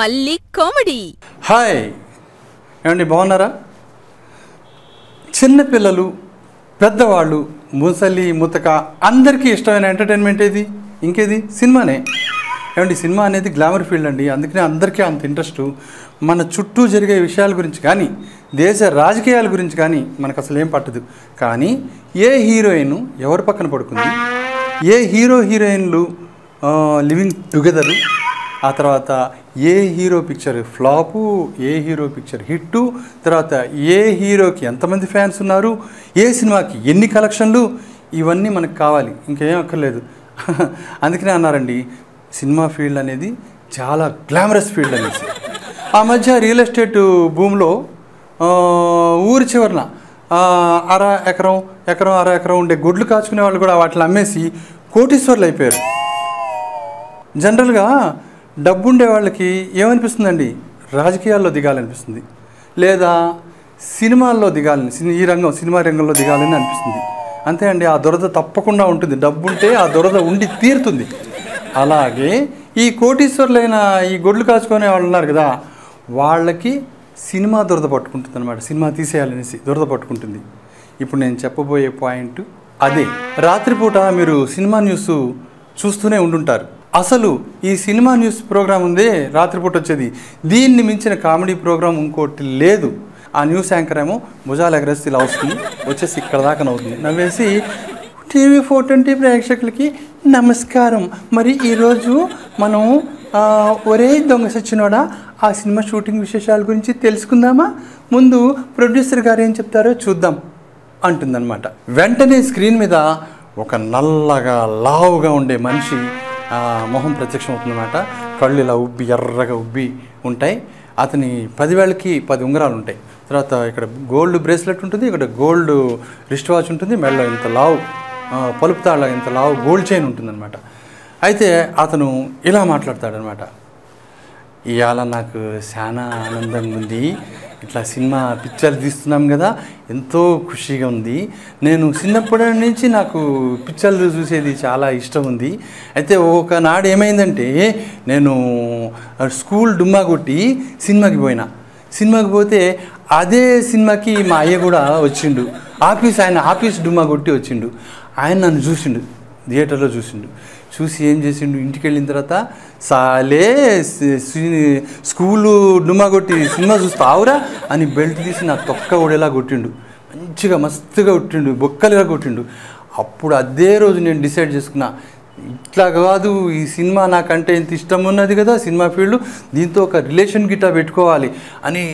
మళ్ళీ comedy. Hi. ఏమండి బాగున్నారా? చిన్నపిల్లలు పెద్దవాళ్ళు ముసలి ముతక అందరికీ ఇష్టమైన ఎంటర్టైన్మెంట్ ఏది? ఇంకేది? సినిమానే. ఏమండి సినిమా అనేది గ్లామర్ ఫీల్డ్ అండి. అందుకనే అందరికీ అంత ఇంట్రెస్ట్. మన చుట్టూ జరిగే విషయాల గురించి కానీ దేశ రాజకీయాల గురించి కానీ మనకు అసలు ఏం పట్టదు. కానీ ఏ హీరోయిన్ ఎవరి పక్కన పడుకుంది? ఏ హీరో హీరోయిన్లు లివింగ్ టుగెదరు? ఆ తర్వాత ఏ హీరో పిక్చర్ ఫ్లాపు ఏ హీరో పిక్చర్ హిట్టు తర్వాత ఏ హీరోకి ఎంతమంది ఫ్యాన్స్ ఉన్నారు ఏ సినిమాకి ఎన్ని కలెక్షన్లు ఇవన్నీ మనకు కావాలి. ఇంకేం అక్కర్లేదు. అందుకనే అన్నారండి సినిమా ఫీల్డ్ అనేది చాలా గ్లామరస్ ఫీల్డ్ అనేసి. ఆ మధ్య రియల్ ఎస్టేట్ భూమిలో ఊరి చివరన అర ఎకరం ఎకరం అర ఎకరం ఉండే గుడ్లు కాచుకునే వాళ్ళు కూడా వాటిని అమ్మేసి కోటీశ్వర్లు అయిపోయారు. జనరల్గా డబ్బుండే వాళ్ళకి ఏమనిపిస్తుందండి? రాజకీయాల్లో దిగాలనిపిస్తుంది. లేదా సినిమాల్లో దిగాలని సిని- ఈ రంగం సినిమా రంగంలో దిగాలని అనిపిస్తుంది. అంతే అండి ఆ దురద తప్పకుండా ఉంటుంది. డబ్బుంటే ఆ దురద ఉండి తీరుతుంది. అలాగే ఈ కోటీశ్వర్లైన ఈ గొడ్లు కాచుకునే వాళ్ళు ఉన్నారు కదా వాళ్ళకి సినిమా దురద పట్టుకుంటుంది అనమాట సినిమా తీసేయాలనేసి దురద పట్టుకుంటుంది. ఇప్పుడు నేను చెప్పబోయే పాయింట్ అదే. రాత్రిపూట మీరు సినిమా న్యూస్ చూస్తూనే ఉండుంటారు. అసలు ఈ సినిమా న్యూస్ ప్రోగ్రాం ఉందే రాత్రిపూట వచ్చేది. దీన్ని మించిన కామెడీ ప్రోగ్రామ్ ఇంకోటి లేదు. ఆ న్యూస్ యాంకర్ ఏమో భుజాలు ఎగరేసి ఇలా వస్తుంది. వచ్చేసి ఇక్కడ దాకా నవ్వుతుంది. నవ్వేసి టీవీ ఫోర్ ట్వంటీ ప్రేక్షకులకి నమస్కారం. మరి ఈరోజు మనం ఒరే దొంగ సచ్చినోడా ఆ సినిమా షూటింగ్ విశేషాల గురించి తెలుసుకుందామా? ముందు ప్రొడ్యూసర్ గారు ఏం చెప్తారో చూద్దాం అంటుందన్నమాట. వెంటనే స్క్రీన్ మీద ఒక నల్లగా లావుగా ఉండే మనిషి మొహం ప్రత్యక్షం అవుతుందన్నమాట కళ్ళు ఇలా ఉబ్బి ఎర్రగా ఉబ్బి ఉంటాయి. అతని పదివేలకి పది ఉంగరాలు ఉంటాయి. తర్వాత ఇక్కడ గోల్డ్ బ్రేస్లెట్ ఉంటుంది ఇక్కడ గోల్డ్ రిస్ట్ వాచ్ ఉంటుంది మెడలో ఇంత లావు పలుపు తాళ్ళ ఇంత లావు గోల్డ్ చైన్ ఉంటుందన్నమాట. అయితే అతను ఇలా మాట్లాడతాడనమాట ఇవాళ నాకు చాలా ఆనందంగా ఉంది. ఇట్లా సినిమా పిక్చర్ తీస్తున్నాం కదా ఎంతో ఖుషిగా ఉంది. నేను చిన్నప్పటి నుంచి నాకు పిక్చర్లు చూసేది చాలా ఇష్టం ఉంది. అయితే ఒకనాడు ఏమైందంటే నేను స్కూల్ డుమ్మా కొట్టి సినిమాకి పోయినా. సినిమాకి పోతే అదే సినిమాకి మా అయ్య కూడా వచ్చిండు. ఆఫీస్ ఆయన ఆఫీస్ డుమ్మా కొట్టి వచ్చిండు. ఆయన నన్ను చూసిండు థియేటర్లో చూసిండు. చూసి ఏం చేసిండు? ఇంటికి వెళ్ళిన తర్వాత సాలే స్కూలు డుమ్మా కొట్టి సినిమా చూస్తావురా అని బెల్ట్ తీసి నా తొక్క కూడా కొట్టిండు. మంచిగా మస్తుగా కొట్టిండు బొక్కలుగా కొట్టిండు. అప్పుడు అదే రోజు నేను డిసైడ్ చేసుకున్నా ఇట్లా కాదు ఈ సినిమా నాకంటే ఇంత ఇష్టం ఉన్నది కదా సినిమా ఫీల్డ్ దీంతో ఒక రిలేషన్ గిట్టా పెట్టుకోవాలి అని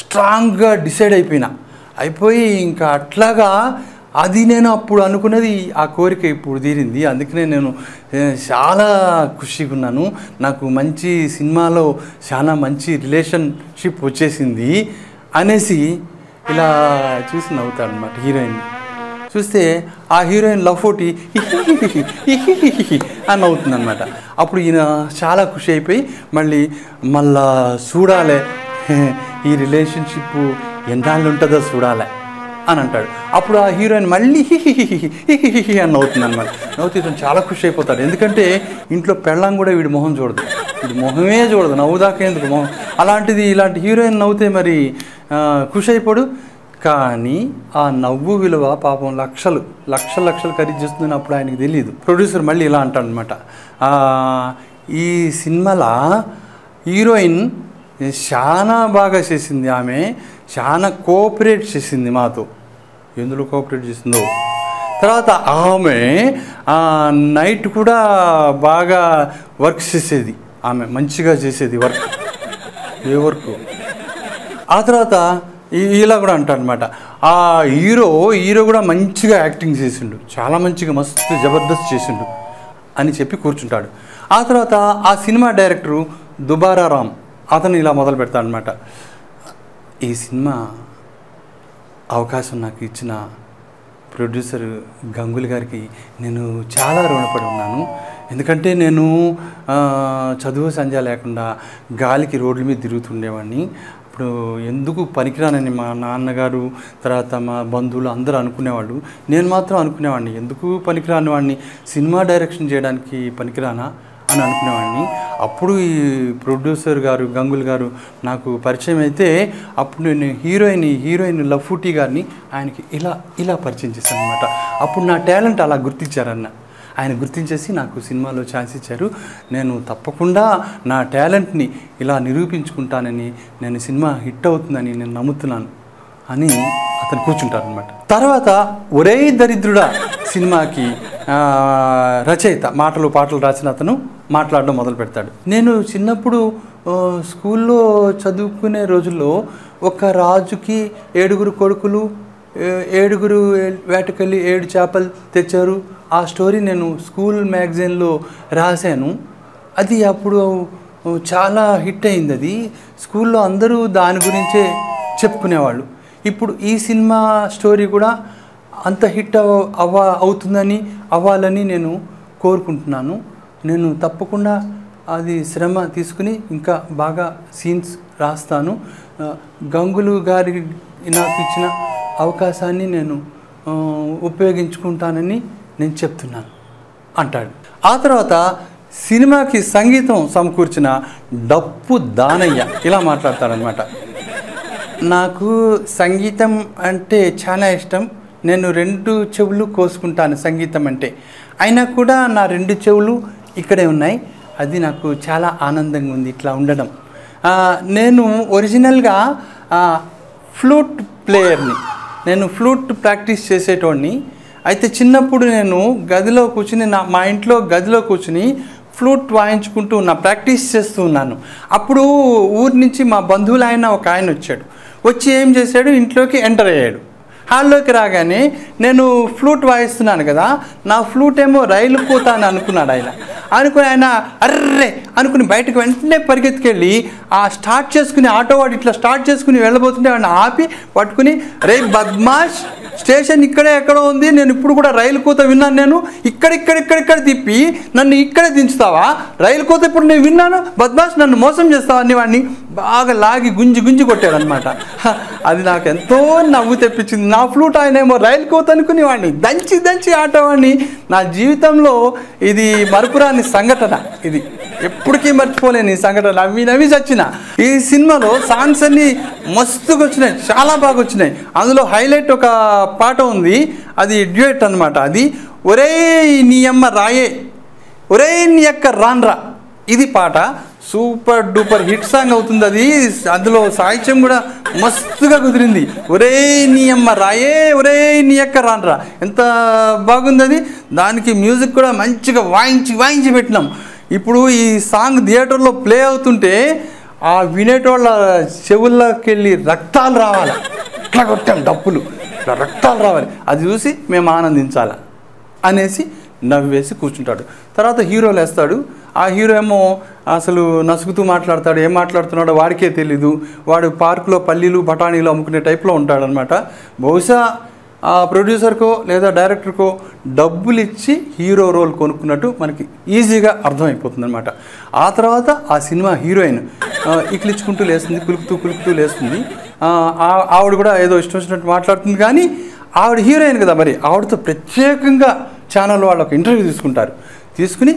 స్ట్రాంగ్గా డిసైడ్ అయిపోయినా. అయిపోయి ఇంకా అట్లాగా అది నేను అప్పుడు అనుకున్నది ఆ కోరిక ఇప్పుడు తీరింది. అందుకనే నేను చాలా ఖుషిగా ఉన్నాను నాకు మంచి సినిమాలో చాలా మంచి రిలేషన్షిప్ వచ్చేసింది అనేసి ఇలా చూసి నవ్వుతాడు అనమాట హీరోయిన్. చూస్తే ఆ హీరోయిన్ లవ్ ఫోటి అని నవ్వుతుంది అనమాట అప్పుడు ఈయన చాలా ఖుషి అయిపోయి మళ్ళీ మళ్ళా చూడాలి. ఈ రిలేషన్షిప్ ఎన్నాళ్ళు ఉంటుందో చూడాలి. అని అంటాడు. అప్పుడు ఆ హీరోయిన్ మళ్ళీ హిహిహిహి అని నవ్వుతుంది అనమాట నవ్వుతూ ఇతను చాలా ఖుషి అయిపోతాడు. ఎందుకంటే ఇంట్లో పెళ్ళం కూడా వీడి మొహం చూడదు. వీడి మొహమే చూడదు. నవ్వుదాకా ఎందుకు? మొహం అలాంటిది ఇలాంటి హీరోయిన్ నవ్వుతే మరి ఖుషి అయిపోడు. కానీ ఆ నవ్వు విలువ పాపం లక్షలు లక్షల లక్షలు ఖరీదు చేస్తుందని అప్పుడు ఆయనకి తెలియదు. ప్రొడ్యూసర్ మళ్ళీ ఇలా అంటాడనమాట ఈ సినిమాలో హీరోయిన్ చాలా బాగా చేసింది ఆమె. చాలా కోఆపరేట్ చేసింది మాతో. ఎందులో కోఆపరేట్ చేసిందో? తర్వాత ఆమె నైట్ కూడా బాగా వర్క్ చేసేది. ఆమె మంచిగా చేసేది వర్క్ ఏ వర్క్ ఆ తర్వాత ఇలా కూడా అంటాడనమాట ఆ హీరో హీరో కూడా మంచిగా యాక్టింగ్ చేసిండు. చాలా మంచిగా మస్తు జబర్దస్త్ చేసిండు అని చెప్పి కూర్చుంటాడు. ఆ తర్వాత ఆ సినిమా డైరెక్టరు దుబారా రామ్. అతను ఇలా మొదలు పెడతాడనమాట ఈ సినిమా అవకాశం నాకు ఇచ్చిన ప్రొడ్యూసర్ గంగులు గారికి నేను చాలా రుణపడి ఉన్నాను. ఎందుకంటే నేను చదువు సంధ్య లేకుండా గాలికి రోడ్ల మీద తిరుగుతుండేవాడిని. ఇప్పుడు ఎందుకు పనికిరానని మా నాన్నగారు తర్వాత మా బంధువులు అందరూ అనుకునేవాళ్ళు. నేను మాత్రం అనుకునేవాడిని. ఎందుకు పనికిరాని వాడిని? సినిమా డైరెక్షన్ చేయడానికి పనికిరానా? అని అనుకునేవాడిని. అప్పుడు ఈ ప్రొడ్యూసర్ గారు గంగుల్ గారు నాకు పరిచయం అయితే అప్పుడు నేను హీరోయిన్ హీరోయిన్ లఫూటీ గారిని ఆయనకి ఇలా ఇలా పరిచయం చేశాను అనమాట అప్పుడు నా టాలెంట్ అలా గుర్తించారన్న. ఆయన గుర్తించేసి నాకు సినిమాలో ఛాన్స్ ఇచ్చారు. నేను తప్పకుండా నా టాలెంట్ని ఇలా నిరూపించుకుంటానని నేను సినిమా హిట్ అవుతుందని నేను నమ్ముతున్నాను అని అతను కూర్చుంటారు అనమాట తర్వాత ఒరే దరిద్రుడా సినిమాకి రచయిత మాటలు పాటలు రాసిన అతను మాట్లాడడం మొదలు పెడతాడు. నేను చిన్నప్పుడు స్కూల్లో చదువుకునే రోజుల్లో ఒక రాజుకి ఏడుగురు కొడుకులు ఏడుగురు వేటకెళ్ళి ఏడు చేపలు తెచ్చారు. ఆ స్టోరీ నేను స్కూల్ మ్యాగజైన్లో రాశాను. అది అప్పుడు చాలా హిట్ అయింది అది. స్కూల్లో అందరూ దాని గురించే చెప్పుకునేవాళ్ళు. ఇప్పుడు ఈ సినిమా స్టోరీ కూడా అంత హిట్ అవ్వ అవుతుందని అవ్వాలని నేను కోరుకుంటున్నాను. నేను తప్పకుండా అది శ్రమ తీసుకుని ఇంకా బాగా సీన్స్ రాస్తాను. గంగులు గారి నాకు ఇచ్చిన అవకాశాన్ని నేను ఉపయోగించుకుంటానని నేను చెప్తున్నాను అంటాడు. ఆ తర్వాత సినిమాకి సంగీతం సమకూర్చిన డప్పు దానయ్య ఇలా మాట్లాడతాడనమాట నాకు సంగీతం అంటే చాలా ఇష్టం. నేను రెండు చెవులు కోసుకుంటాను సంగీతం అంటే. అయినా కూడా నా రెండు చెవులు ఇక్కడే ఉన్నాయి. అది నాకు చాలా ఆనందంగా ఉంది ఇట్లా ఉండడం. నేను ఒరిజినల్గా ఫ్లూట్ ప్లేయర్ని నేను ఫ్లూట్ ప్రాక్టీస్ చేసేటోడిని అయితే చిన్నప్పుడు నేను గదిలో కూర్చుని నా మా ఇంట్లో గదిలో కూర్చుని ఫ్లూట్ వాయించుకుంటూ ఉన్నా ప్రాక్టీస్ చేస్తూ ఉన్నాను. అప్పుడు ఊరి నుంచి మా బంధువులు ఆయన ఒక ఆయన వచ్చాడు. వచ్చి ఏం చేశాడు? ఇంట్లోకి ఎంటర్ అయ్యాడు. హాల్లోకి రాగానే నేను ఫ్లూట్ వాయిస్తున్నాను కదా నా ఫ్లూట్ ఏమో రైలు కూత అని అనుకున్నాడు ఆయన. అనుకుని ఆయన అర్రే అనుకుని బయటకు వెంటనే పరిగెత్తుకెళ్ళి ఆ స్టార్ట్ చేసుకుని ఆటో వాడు ఇట్లా స్టార్ట్ చేసుకుని వెళ్ళబోతుంటే ఆయన ఆపి పట్టుకుని రే బద్మాష్ స్టేషన్ ఇక్కడే ఎక్కడో ఉంది. నేను ఇప్పుడు కూడా రైలు కూత విన్నాను నేను. ఇక్కడ ఇక్కడ తిప్పి నన్ను ఇక్కడే దించుతావా? రైలు కూత ఇప్పుడు నేను విన్నాను. బద్మాష్ నన్ను మోసం చేస్తావా? అని వాడిని బాగా లాగి గుంజి గుంజి కొట్టాడనమాట అది నాకు ఎంతో నవ్వు తెప్పించింది. నా ఫ్లూట్ ఆయన ఏమో రైలు కూత అనుకుని వాడిని దంచి దంచి ఆటవాడిని నా జీవితంలో ఇది మరపురాని సంఘటన ఇది. ఎప్పటికీ మర్చిపోలేను ఈ సంఘటన నవ్వి నవ్వి చచ్చిన. ఈ సినిమాలో సాంగ్స్ అన్ని మస్తుగా వచ్చినాయి చాలా బాగా వచ్చినాయి. అందులో హైలైట్ ఒక పాట ఉంది. అది డ్యూయట్ అన్నమాట. అది ఒరే నీ అమ్మ రాయే ఒరే నీ యొక్క రాన్రా. ఇది పాట. సూపర్ డూపర్ హిట్ సాంగ్ అవుతుంది అది. అందులో సాహిత్యం కూడా మస్తుగా కుదిరింది. ఒరే నీ అమ్మ రాయే ఒరే నీ యొక్క రాన్రా. ఎంత బాగుంది అది. దానికి మ్యూజిక్ కూడా మంచిగా వాయించి వాయించి పెట్టినాం. ఇప్పుడు ఈ సాంగ్ థియేటర్లో ప్లే అవుతుంటే ఆ వినేటోళ్ళ చెవుల్లోకి వెళ్ళి రక్తాలు రావాలి. ఇట్లా కొట్టాం డప్పులు. ఇట్లా రక్తాలు రావాలి. అది చూసి మేము ఆనందించాలి అనేసి నవ్వేసి కూర్చుంటాడు. తర్వాత హీరో లేస్తాడు. ఆ హీరో ఏమో అసలు నసుగుతూ మాట్లాడతాడు. ఏం మాట్లాడుతున్నాడో వాడికే తెలీదు. వాడు పార్కులో పల్లీలు బఠానీలు అమ్ముకునే టైప్లో ఉంటాడనమాట బహుశా ఆ ప్రొడ్యూసర్కో లేదా డైరెక్టర్కో డబ్బులు ఇచ్చి హీరో రోల్ కొనుక్కున్నట్టు మనకి ఈజీగా అర్థమైపోతుంది అనమాట ఆ తర్వాత ఆ సినిమా హీరోయిన్ ఇక్లిచ్చుకుంటూ లేస్తుంది కులుకుతూ కులుకుతూ లేస్తుంది. ఆవిడ కూడా ఏదో ఇష్టం వచ్చినట్టు మాట్లాడుతుంది కానీ ఆవిడ హీరోయిన్ కదా మరి. ఆవిడతో ప్రత్యేకంగా ఛానల్ వాళ్ళు ఒక ఇంటర్వ్యూ తీసుకుంటారు. తీసుకుని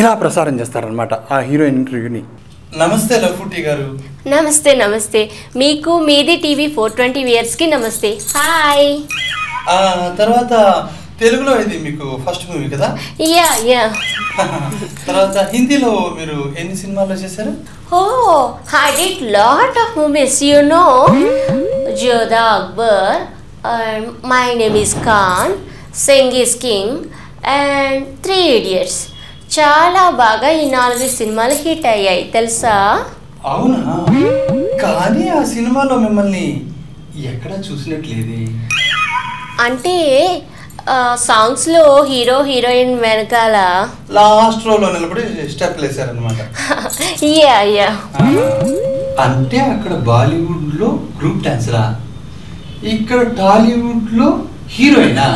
ఇలా ప్రసారం చేస్తారనమాట ఆ హీరోయిన్ ఇంటర్వ్యూని. నమస్తే లఫుటి గారు. నమస్తే నమస్తే. మీకు మీది టీవీ ఫోర్ ట్వంటీ ఇయర్స్కి నమస్తే. హాయ్. ఆ తర్వాత తెలుగులో ఇది మీకు ఫస్ట్ మూవీ కదా? Yeah yeah. తర్వాత హిందీలో మీరు ఎన్ని సినిమాల్లో చేశారు? ఓ I did lot of movies you know Jodha Akbar my name is Khan Singh is king and three idiots చాలా బాగా ఈ నాలుగు సినిమాలు హిట్ అయ్యాయి తెలుసా? అవునా? కానీ ఆ సినిమాలో మిమ్మల్ని ఎక్కడ చూసినట్లేదే? అంటే సాంగ్స్లో హీరో హీరోయిన్ వెనకాల లాస్ట్ రోలో నిలబడి స్టెప్ వేసారనమాట యా యా అంటే అక్కడ బాలీవుడ్లో గ్రూప్ డాన్సరా? ఇక్కడ టాలీవుడ్లో హీరోయినా?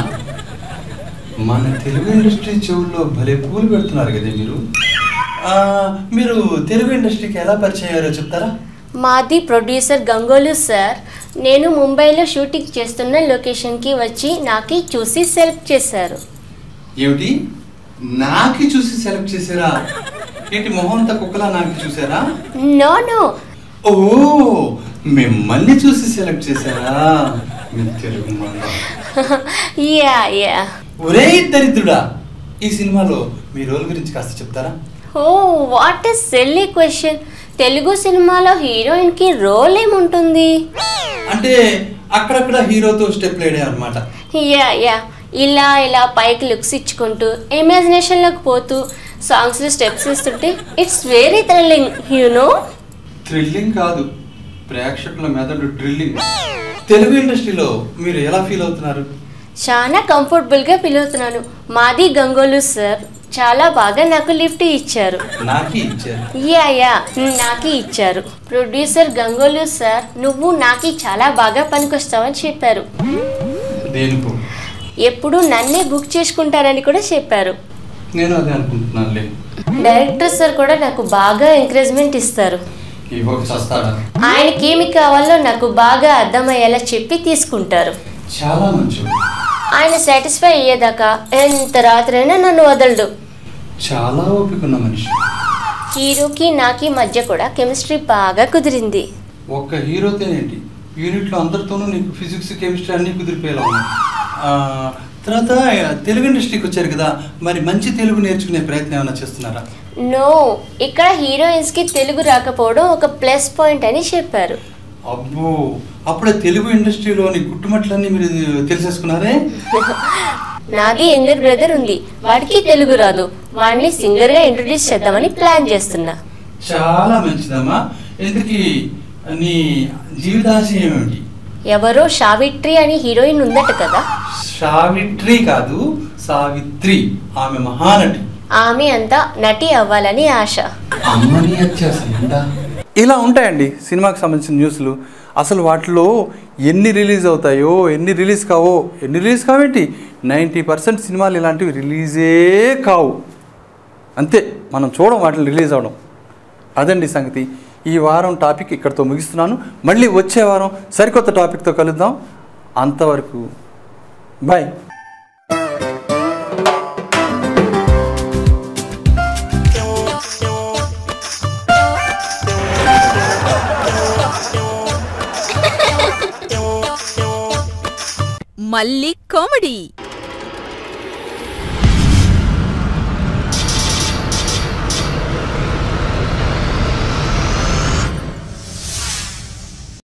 మన తెలుగు ఇండస్ట్రీ చెవుల్లో భలే పూలు పెడుతున్నారు కదా మీరు? మీరు తెలుగు ఇండస్ట్రీకి ఎలా పరిచయం అయ్యారో చెప్తారా? మాది ప్రొడ్యూసర్ గంగోలు సార్. నేను ముంబైలో షూటింగ్ చేస్తున్న లొకేషన్కి వచ్చి నాకి చూసి సెలెక్ట్ చేశారు. ఏమిటి? నాకి చూసి సెలెక్ట్ చేశారా? ఏంటి మొహం అంతా కుక్కలా నాకు చూసారా నో నో. ఓ మిమ్మల్ని చూసి సెలెక్ట్ చేశారా. యా యా ఒరే దరిద్రుడా ఈ సినిమాలో మీ రోల్ గురించి కాస్త చెప్తారా? ఓ what is silly question. Telugu సినిమాలో హీరోయిన్కి రోల్ ఏముంటుంది? అంటే అక్కడక్కడ హీరోతో స్టెప్ లేడే అనమాట యా యా. ఇలా ఇలా పైకి లుక్స్ ఇచ్చుకుంటూ ఇమాజినేషన్లోకి పోతూ సాంగ్స్లో స్టెప్స్ ఇస్తుంటే it's very thrilling no? Thrilling కాదు. ప్రేక్షకుల మెదడు డ్రిల్లింగ్. తెలుగు ఇండస్ట్రీలో మీరు ఎలా ఫీల్ అవుతున్నారు? చాలా కంఫర్టబుల్గా ఫీల్ అవుతున్నాను. మాది గంగోలు సార్ చాలా బాగా నాకు లిఫ్ట్ ఇచ్చారు. నాకి ఇచ్చారు? యా యా నాకి ఇచ్చారు. ప్రొడ్యూసర్ గంగోలు సార్ నువ్వు నాకి చాలా బాగా పనికొస్తావని చెప్పారు. ఎప్పుడు నన్నే బుక్ చేసుకుంటారని కూడా చెప్పారు. నేను అదే అనుకుంటున్నానులే. డైరెక్టర్ సార్ కూడా నాకు బాగా ఎంకరేజ్మెంట్ ఇస్తారు. ఆయనకి ఏమి కావాలో నాకు బాగా అర్థమయ్యేలా చెప్పి తీసుకుంటారు. చాలా మంచిది. ఆయన సాటిస్ఫై అయ్యేదాకా ఎంత రాత్రైనా నన్ను వదలడు. చాలా ఓపిక ఉన్న మనిషి. హీరోకి నాకి మధ్య కూడా కెమిస్ట్రీ బాగా కుదిరింది. ఒక్క హీరోతోనేంటి? యూనిట్లో అందరితోనూ నీకు ఫిజిక్స్ కెమిస్ట్రీ అన్నీ కుదిరిపోయేలా ఉన్నాయి. ఆ, తర్వాత తెలుగు ఇండస్ట్రీకి వచ్చారు కదా మరి మంచి తెలుగు నేర్చుకునే ప్రయత్నం ఏమైనా చేస్తున్నారా? నో ఇక్కడ హీరోయిన్స్కి తెలుగు రాకపోవడం ఒక ప్లస్ పాయింట్ అని చెప్పారు. అబ్బో అప్పుడే తెలుగు ఇండస్ట్రీలోని గుట్టుమట్లన్నీ మీరు తెలిసేసుకున్నారే? నాది యంగర్ బ్రదర్ ఉంది. వాడికి తెలుగు రాదు. వాడిని సింగర్గా ఇంట్రొడ్యూస్ చేద్దామని ప్లాన్ చేస్తున్నా. చాలా మంచిదమ్మా. ఎందుకు? నీ జీవితాశయం ఏమిటి? ఎవరో షావిట్రి అని హీరోయిన్ ఉందట కదా. సావిత్రి కాదు సావిత్రి. ఆమె మహానటి. ఆమె అంతా నటి అవ్వాలని ఆశ. అమ్మని ఇలా ఉంటాయండి సినిమాకి సంబంధించిన న్యూస్లు. అసలు వాటిలో ఎన్ని రిలీజ్ అవుతాయో ఎన్ని రిలీజ్ కావో ఎన్ని రిలీజ్ కావేంటి? నైంటీ పర్సెంట్ సినిమాలు ఇలాంటివి రిలీజే కావు. అంతే మనం చూడడం వాటిని రిలీజ్ అవడం. అదండి సంగతి. ఈ వారం టాపిక్ ఇక్కడితో ముగిస్తున్నాను. మళ్ళీ వచ్చే వారం సరికొత్త టాపిక్తో కలుద్దాం. అంతవరకు బాయ్. మళ్ళీ కామెడీ.